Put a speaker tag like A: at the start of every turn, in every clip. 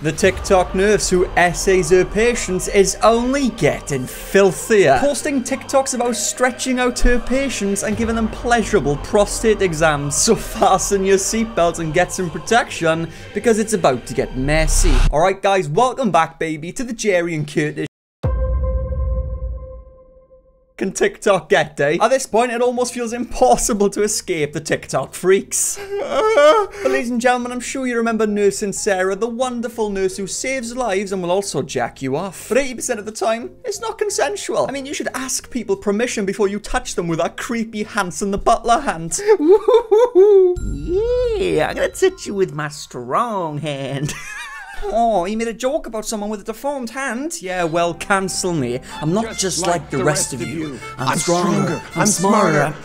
A: The TikTok nurse who SAs her patients is only getting filthier. Posting TikToks about stretching out her patients and giving them pleasurable prostate exams. So fasten your seatbelts and get some protection because it's about to get messy. Alright guys, welcome back baby to the Jerry and Curtis can TikTok get day? At this point, it almost feels impossible to escape the TikTok freaks. but ladies and gentlemen, I'm sure you remember nursing Sarah, the wonderful nurse who saves lives and will also jack you off. But 80% of the time, it's not consensual. I mean, you should ask people permission before you touch them with that creepy Hanson the Butler hand.
B: yeah, I'm gonna touch you with my strong hand.
A: Oh, he made a joke about someone with a deformed hand? Yeah, well, cancel me. I'm not just, just like, like, the, rest, of you. you. I'm, I'm, stronger. stronger. I'm, I'm smarter.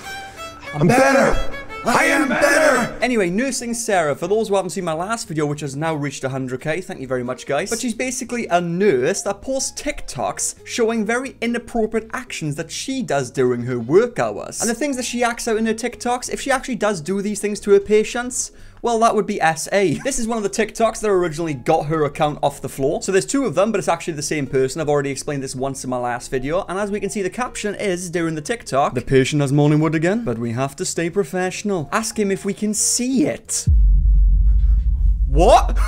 C: I'm, I'm better. I am better!
A: Anyway, nursing Sarah, for those who haven't seen my last video, which has now reached 100k, thank you very much, guys. But she's basically a nurse that posts TikToks showing very inappropriate actions that she does during her work hours. And the things that she acts out in her TikToks, if she actually does do these things to her patients, well, that would be SA. This is one of the TikToks that originally got her account off the floor. So there's two of them, but it's actually the same person. I've already explained this once in my last video. And as we can see, the caption is during the TikTok, the patient has morning wood again, but we have to stay professional. Ask him if we can see it. What?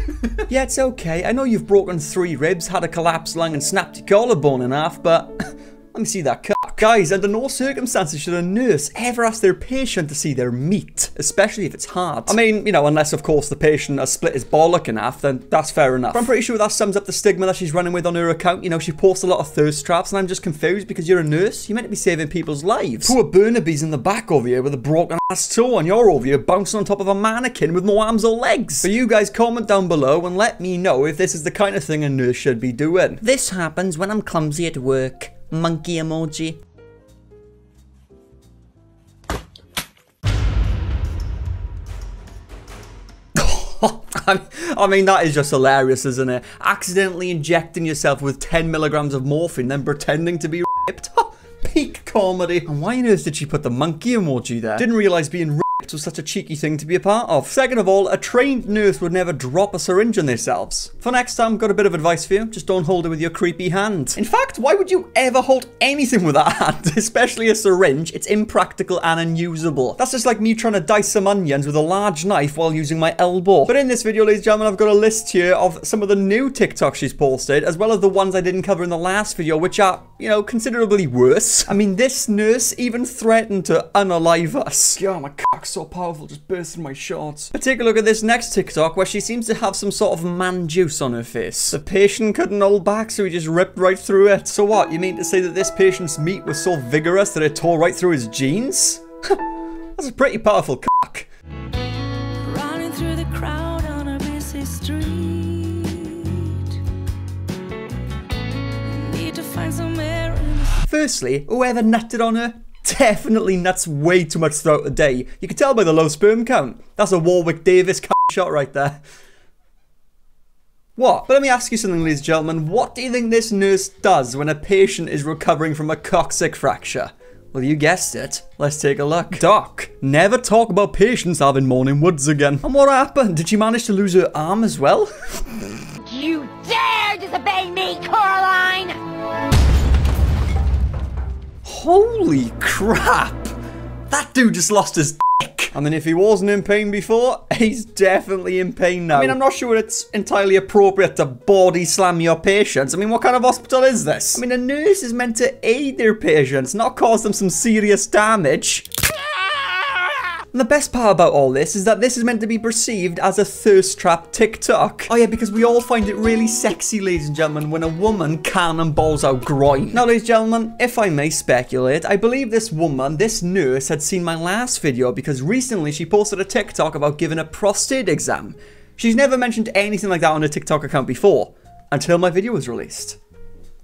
A: yeah, it's okay. I know you've broken three ribs, had a collapsed lung, and snapped your collarbone in half, but let me see that cut. Guys, under no circumstances should a nurse ever ask their patient to see their meat, especially if it's hard. I mean, you know, unless of course the patient has split his bollock in half, then that's fair enough. But I'm pretty sure that sums up the stigma that she's running with on her account. You know, she posts a lot of thirst traps, and I'm just confused because you're a nurse. You're meant to be saving people's lives. Poor Burnaby's in the back over here with a broken ass toe, and you're over here bouncing on top of a mannequin with no arms or legs. But you guys comment down below and let me know if this is the kind of thing a nurse should be doing.
B: This happens when I'm clumsy at work. Monkey emoji.
A: I mean, that is just hilarious, isn't it? Accidentally injecting yourself with 10 milligrams of morphine, then pretending to be ripped. Peak comedy. And why on earth did she put the monkey emoji there? Didn't realize being was such a cheeky thing to be a part of. Second of all, a trained nurse would never drop a syringe on themselves. For next time, got a bit of advice for you. Just don't hold it with your creepy hand. In fact, why would you ever hold anything with that hand? Especially a syringe. It's impractical and unusable. That's just like me trying to dice some onions with a large knife while using my elbow. But in this video, ladies and gentlemen, I've got a list here of some of the new TikToks she's posted, as well as the ones I didn't cover in the last video, which are, you know, considerably worse. I mean, this nurse even threatened to unalive us. God, my cock's so powerful, just bursting my shorts. But take a look at this next TikTok where she seems to have some sort of man juice on her face. The patient couldn't hold back, so he just ripped right through it. So what, you mean to say that this patient's meat was so vigorous that it tore right through his jeans? That's a pretty powerful Firstly, whoever nutted on her definitely nuts way too much throughout the day. You can tell by the low sperm count. That's a Warwick Davis shot right there. What? But let me ask you something, ladies and gentlemen. What do you think this nurse does when a patient is recovering from a coccyx fracture? Well, you guessed it. Let's take a look. Doc, never talk about patients having morning woods again. And what happened? Did she manage to lose her arm as well?
D: you dare disobey me, Coraline!
A: Holy crap! That dude just lost his dick. I mean, if he wasn't in pain before, he's definitely in pain now. I mean, I'm not sure it's entirely appropriate to body slam your patients. I mean, what kind of hospital is this? I mean, a nurse is meant to aid their patients, not cause them some serious damage. And the best part about all this is that this is meant to be perceived as a thirst trap TikTok. Oh yeah, because we all find it really sexy, ladies and gentlemen, when a woman cannonballs out groin. Now, ladies and gentlemen, if I may speculate, I believe this woman, this nurse, had seen my last video because recently she posted a TikTok about giving a prostate exam. She's never mentioned anything like that on her TikTok account before, until my video was released.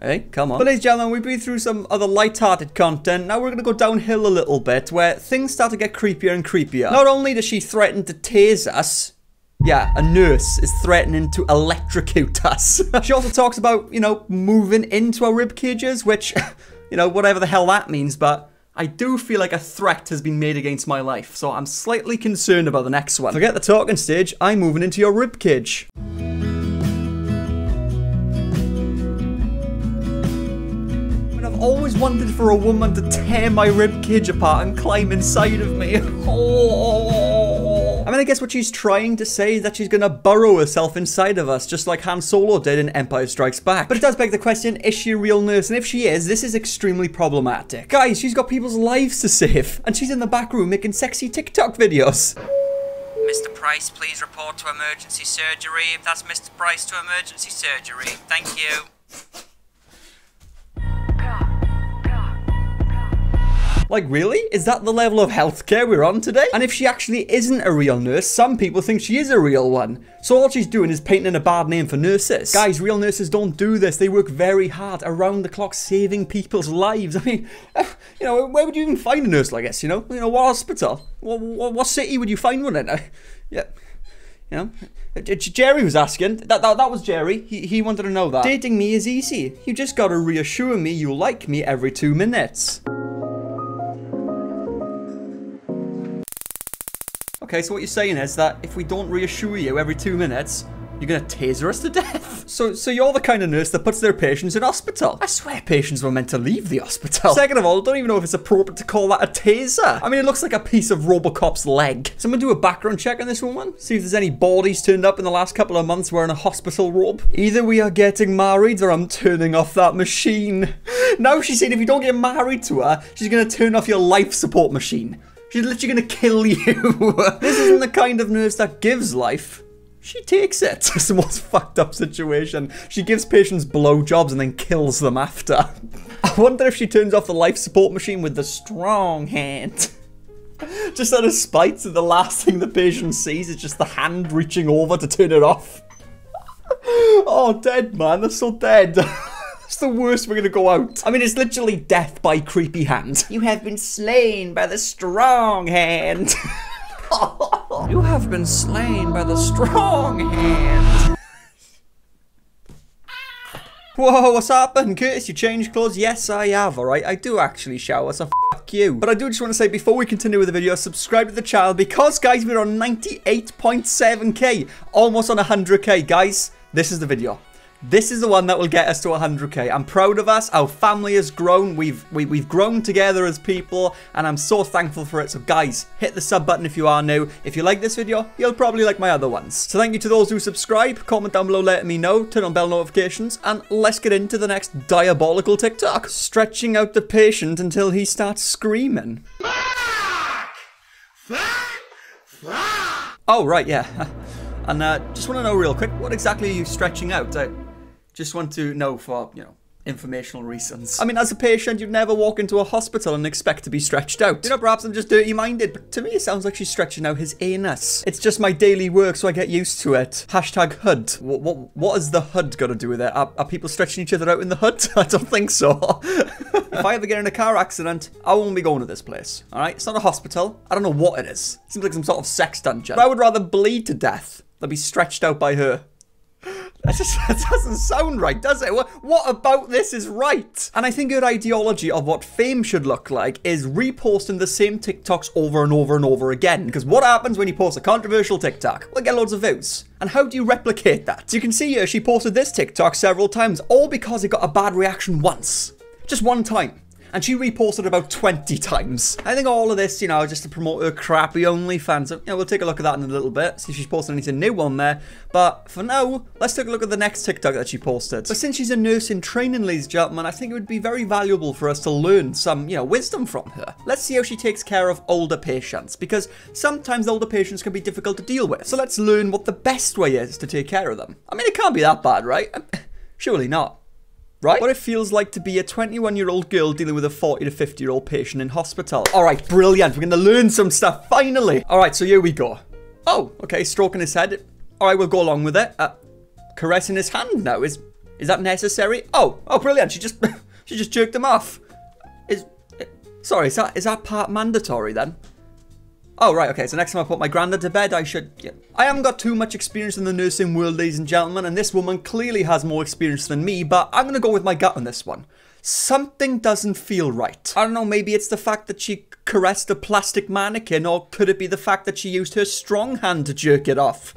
A: Hey, come on. But ladies and gentlemen, we've been through some other light-hearted content. Now we're going to go downhill a little bit, where things start to get creepier and creepier. Not only does she threaten to tase us, yeah, a nurse is threatening to electrocute us. she also talks about, you know, moving into our rib cages, which, you know, whatever the hell that means, but I do feel like a threat has been made against my life, so I'm slightly concerned about the next one. Forget the talking stage, I'm moving into your rib cage. Always wanted for a woman to tear my rib cage apart and climb inside of me. I mean, I guess what she's trying to say is that she's gonna burrow herself inside of us, just like Han Solo did in Empire Strikes Back. But it does beg the question, is she a real nurse? And if she is, this is extremely problematic. Guys, she's got people's lives to save, and she's in the back room making sexy TikTok videos.
B: Mr. Price, please report to emergency surgery. If that's Mr. Price to emergency surgery. Thank you.
A: Like, really? Is that the level of healthcare we're on today? And if she actually isn't a real nurse, some people think she is a real one. So all she's doing is painting a bad name for nurses. Guys, real nurses don't do this. They work very hard around the clock saving people's lives. I mean, you know, where would you even find a nurse like this, you know? You know, what hospital? What, what, what city would you find one in? yeah. You know, Jerry was asking. That, that, that was Jerry. He, he wanted to know that. Dating me is easy. You just gotta reassure me you like me every two minutes. Okay, so what you're saying is that if we don't reassure you every two minutes, you're gonna taser us to death. So, so you're the kind of nurse that puts their patients in hospital. I swear patients were meant to leave the hospital. Second of all, I don't even know if it's appropriate to call that a taser. I mean, it looks like a piece of Robocop's leg. So I'm gonna do a background check on this woman, see if there's any bodies turned up in the last couple of months wearing a hospital robe. Either we are getting married or I'm turning off that machine. Now she's saying if you don't get married to her, she's gonna turn off your life support machine. She's literally gonna kill you. this isn't the kind of nurse that gives life. She takes it. It's the most fucked up situation. She gives patients blowjobs and then kills them after. I wonder if she turns off the life support machine with the strong hand. Just out of spite, so the last thing the patient sees is just the hand reaching over to turn it off. oh, dead man, they're so dead. It's the worst we're gonna go out. I mean, it's literally death by creepy hand.
B: You have been slain by the strong hand.
A: you have been slain by the strong hand. Whoa, what's happened? Curtis, you changed clothes? Yes, I have, alright? I do actually shower, so fuck you. But I do just want to say, before we continue with the video, subscribe to the channel, because, guys, we're on 98.7k, almost on 100k. Guys, this is the video. This is the one that will get us to 100k. I'm proud of us. Our family has grown. We've we, have we have grown together as people, and I'm so thankful for it. So guys, hit the sub button if you are new. If you like this video, you'll probably like my other ones. So thank you to those who subscribe. Comment down below letting me know. Turn on bell notifications, and let's get into the next diabolical TikTok. Stretching out the patient until he starts screaming. Oh right, yeah. And uh, just want to know real quick, what exactly are you stretching out? I just want to know for, you know, informational reasons. I mean, as a patient, you'd never walk into a hospital and expect to be stretched out. You know, perhaps I'm just dirty-minded, but to me it sounds like she's stretching out his anus. It's just my daily work, so I get used to it. Hashtag HUD. What, what, what has the HUD got to do with it? Are, are people stretching each other out in the HUD? I don't think so. if I ever get in a car accident, I won't be going to this place, alright? It's not a hospital. I don't know what it is. It seems like some sort of sex dungeon. But I would rather bleed to death than be stretched out by her. That just that doesn't sound right, does it? What, what about this is right? And I think your ideology of what fame should look like is reposting the same TikToks over and over and over again. Because what happens when you post a controversial TikTok? Well, get loads of views. And how do you replicate that? So you can see here, she posted this TikTok several times, all because it got a bad reaction once. Just one time and she reposted about 20 times. I think all of this, you know, just to promote her crappy OnlyFans. You know, we'll take a look at that in a little bit, see if she's posting anything new on there. But for now, let's take a look at the next TikTok that she posted. But since she's a nurse in training, ladies and gentlemen, I think it would be very valuable for us to learn some, you know, wisdom from her. Let's see how she takes care of older patients, because sometimes older patients can be difficult to deal with. So let's learn what the best way is to take care of them. I mean, it can't be that bad, right? Surely not right? What it feels like to be a 21 year old girl dealing with a 40 to 50 year old patient in hospital. All right, brilliant. We're going to learn some stuff finally. All right, so here we go. Oh, okay, stroking his head. All right, we'll go along with it. Uh, caressing his hand now. Is is that necessary? Oh, oh, brilliant. She just she just jerked him off. Is sorry, is that is that part mandatory then? Oh, right, okay, so next time I put my granddad to bed, I should... Yeah. I haven't got too much experience in the nursing world, ladies and gentlemen, and this woman clearly has more experience than me, but I'm gonna go with my gut on this one. Something doesn't feel right. I don't know, maybe it's the fact that she caressed a plastic mannequin, or could it be the fact that she used her strong hand to jerk it off?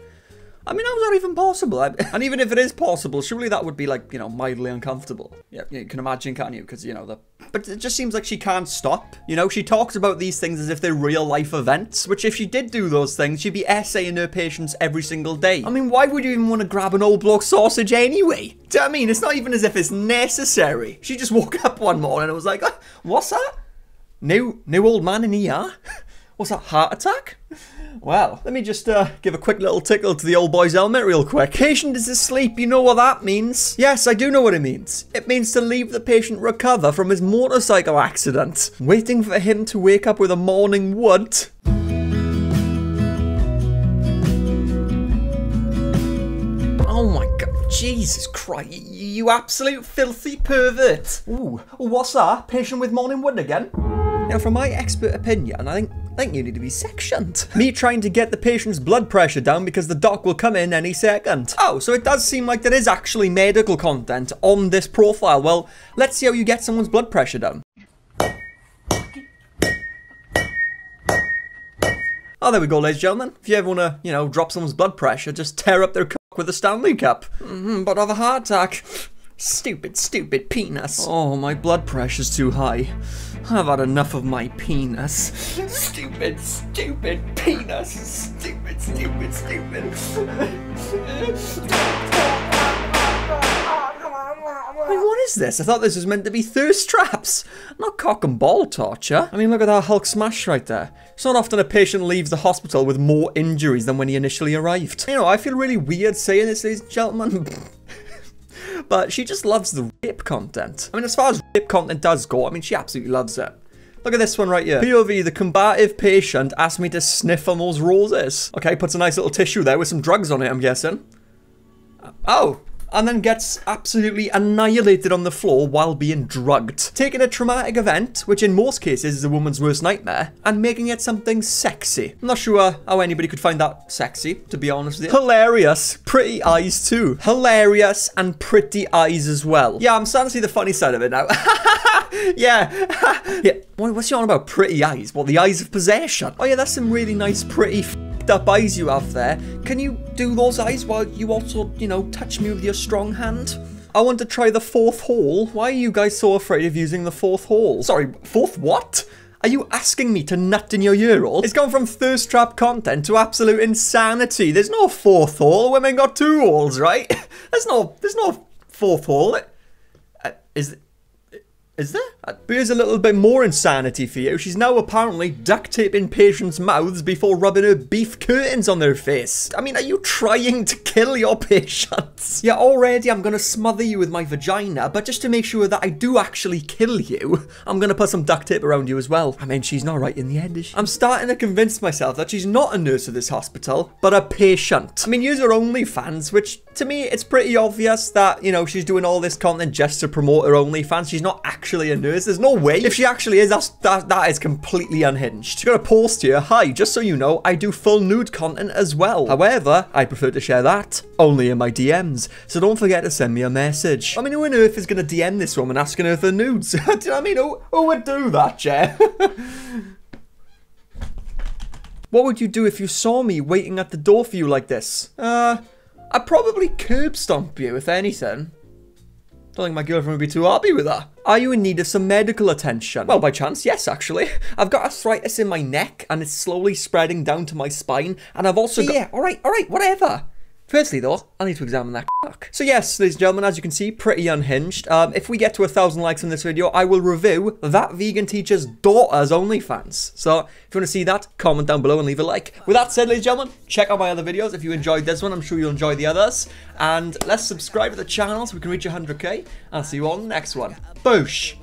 A: I mean, how's that even possible? I, and even if it is possible, surely that would be like, you know, mildly uncomfortable. Yeah, you can imagine, can't you? Because, you know, the. But it just seems like she can't stop. You know, she talks about these things as if they're real life events, which if she did do those things, she'd be essaying her patients every single day. I mean, why would you even want to grab an old block sausage anyway? Do you know I mean? It's not even as if it's necessary. She just woke up one morning and was like, "Ah, what's that? New, new old man in ER? What's that, heart attack? Well, let me just uh, give a quick little tickle to the old boy's helmet real quick. Patient is asleep, you know what that means? Yes, I do know what it means. It means to leave the patient recover from his motorcycle accident. Waiting for him to wake up with a morning wood. Oh my god, Jesus Christ, you absolute filthy pervert. Ooh, what's that? Patient with morning wood again? Now, from my expert opinion, and I think I think you need to be sectioned. Me trying to get the patient's blood pressure down because the doc will come in any second. Oh, so it does seem like there is actually medical content on this profile. Well, let's see how you get someone's blood pressure down. Oh, there we go, ladies and gentlemen. If you ever want to, you know, drop someone's blood pressure, just tear up their cock with a Stanley Cup. Mm, but have a heart attack. Stupid, stupid penis. Oh, my blood pressure's too high. I've had enough of my penis. Stupid, stupid penis. Stupid, stupid, stupid. I mean, what is this? I thought this was meant to be thirst traps, not cock and ball torture. I mean, look at that Hulk smash right there. It's not often a patient leaves the hospital with more injuries than when he initially arrived. You know, I feel really weird saying this, ladies and gentlemen. but she just loves the rape content. I mean, as far as rape content does go, I mean, she absolutely loves it. Look at this one right here. POV, the combative patient asked me to sniff on those roses. Okay, puts a nice little tissue there with some drugs on it, I'm guessing. Uh, oh, and then gets absolutely annihilated on the floor while being drugged. Taking a traumatic event, which in most cases is a woman's worst nightmare, and making it something sexy. I'm not sure how anybody could find that sexy, to be honest with you. Hilarious. Pretty eyes too. Hilarious and pretty eyes as well. Yeah, I'm starting to see the funny side of it now. yeah. yeah. What's you on about pretty eyes? What, the eyes of possession? Oh yeah, that's some really nice, pretty up eyes you have there. Can you do those eyes while you also, you know, touch me with your strong hand? I want to try the fourth hole. Why are you guys so afraid of using the fourth hole? Sorry, fourth what? Are you asking me to nut in your ear? It's gone from thirst trap content to absolute insanity. There's no fourth hole. Women got two holes, right? There's no, there's no fourth hole. Uh, is is there? Here's a little bit more insanity for you. She's now apparently duct taping patients' mouths before rubbing her beef curtains on their face. I mean, are you trying to kill your patients? Yeah, already I'm gonna smother you with my vagina, but just to make sure that I do actually kill you, I'm gonna put some duct tape around you as well. I mean, she's not right in the end, is she? I'm starting to convince myself that she's not a nurse of this hospital, but a patient. I mean, use her OnlyFans, which to me, it's pretty obvious that, you know, she's doing all this content just to promote her OnlyFans. She's not actually a nurse. There's no way. If she actually is, that's, that, that is completely unhinged. She's got a post here. Hi, just so you know, I do full nude content as well. However, I prefer to share that only in my DMs. So don't forget to send me a message. I mean, who on earth is going to DM this woman asking her for nudes? do I mean? Who, who would do that, Jay? What would you do if you saw me waiting at the door for you like this? Uh, I'd probably curb stomp you, if anything. Don't my girlfriend would be too happy with that. Are you in need of some medical attention? Well, by chance, yes, actually. I've got arthritis in my neck, and it's slowly spreading down to my spine, and I've also got- Yeah, alright, alright, whatever. Firstly, though, I need to examine that cock. So yes, ladies and gentlemen, as you can see, pretty unhinged. Um, if we get to a thousand likes on this video, I will review that vegan teacher's daughter's OnlyFans. So if you want to see that, comment down below and leave a like. With that said, ladies and gentlemen, check out my other videos. If you enjoyed this one, I'm sure you'll enjoy the others. And let's subscribe to the channel so we can reach 100k. I'll see you in the next one. Boosh!